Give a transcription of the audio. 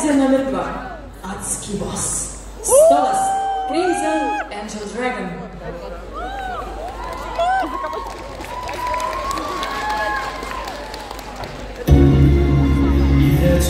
Pozycja numer dwa. Adski Boss. Stolas. Crimson Angel Dragon. Idę